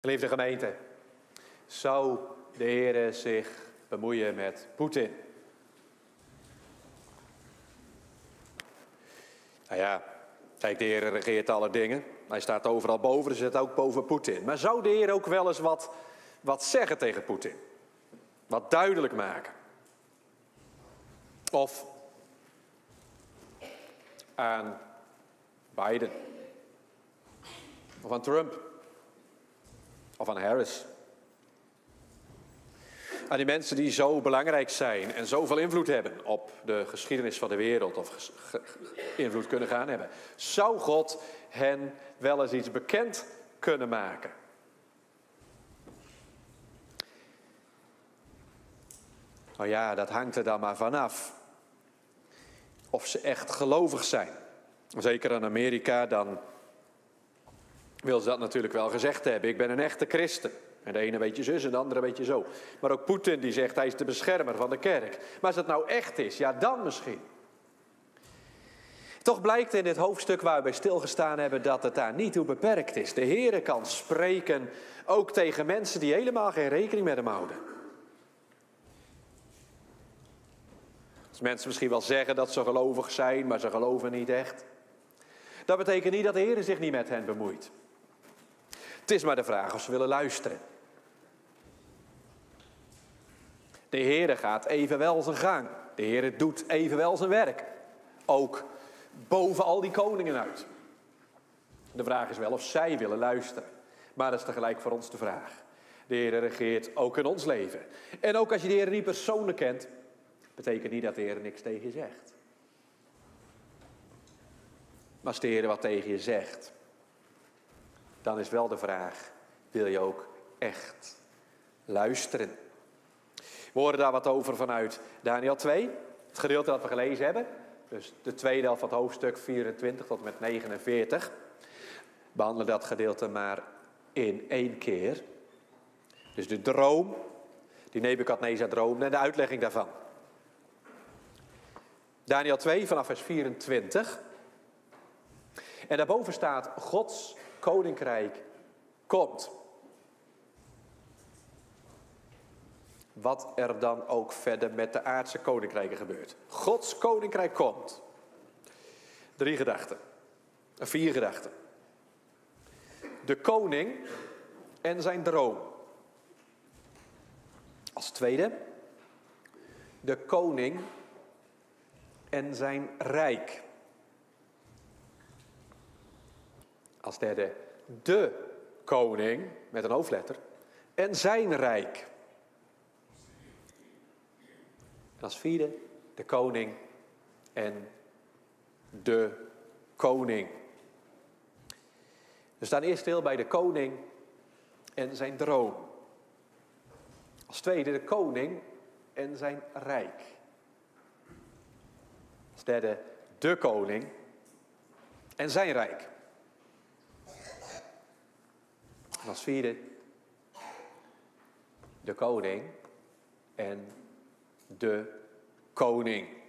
Geliefde gemeente, zou de Heer zich bemoeien met Poetin? Nou ja, kijk, de Heer regeert alle dingen. Hij staat overal boven, hij zit ook boven Poetin. Maar zou de Heer ook wel eens wat, wat zeggen tegen Poetin? Wat duidelijk maken? Of aan Biden? Of aan Trump? Of aan Harris? Aan die mensen die zo belangrijk zijn en zoveel invloed hebben op de geschiedenis van de wereld, of invloed kunnen gaan hebben. Zou God hen wel eens iets bekend kunnen maken? Nou ja, dat hangt er dan maar vanaf. Of ze echt gelovig zijn. Zeker in Amerika, dan wil ze dat natuurlijk wel gezegd hebben. Ik ben een echte christen. En de ene een beetje zus en de andere een beetje zo. Maar ook Poetin die zegt hij is de beschermer van de kerk. Maar als het nou echt is, ja dan misschien. Toch blijkt in dit hoofdstuk waar we bij stilgestaan hebben dat het daar niet toe beperkt is. De Heere kan spreken ook tegen mensen die helemaal geen rekening met hem houden. Als mensen misschien wel zeggen dat ze gelovig zijn, maar ze geloven niet echt. Dat betekent niet dat de Heer zich niet met hen bemoeit. Het is maar de vraag of ze willen luisteren. De Heere gaat evenwel zijn gang. De Heere doet evenwel zijn werk. Ook boven al die koningen uit. De vraag is wel of zij willen luisteren. Maar dat is tegelijk voor ons de vraag. De Heer regeert ook in ons leven. En ook als je de Heer niet persoonlijk kent, betekent niet dat de Heer niks tegen je zegt. Maar als de Heer wat tegen je zegt, dan is wel de vraag, wil je ook echt luisteren? We horen daar wat over vanuit Daniel 2, het gedeelte dat we gelezen hebben. Dus de tweede helft van het hoofdstuk 24 tot met 49. Behandelen dat gedeelte maar in één keer. Dus de droom, die Nebukadnezar droomde en de uitlegging daarvan. Daniel 2 vanaf vers 24. En daarboven staat Gods koninkrijk komt. Wat er dan ook verder met de aardse koninkrijken gebeurt. Gods koninkrijk komt. Drie gedachten. Vier gedachten. De koning en zijn droom. Als tweede, de koning en zijn rijk. Als derde, de koning met een hoofdletter en zijn rijk. En als vierde, de koning en de koning. We staan eerst stil bij de koning en zijn droom. Als tweede de koning en zijn rijk. Als derde de koning en zijn rijk. Als vierde de koning en de koning.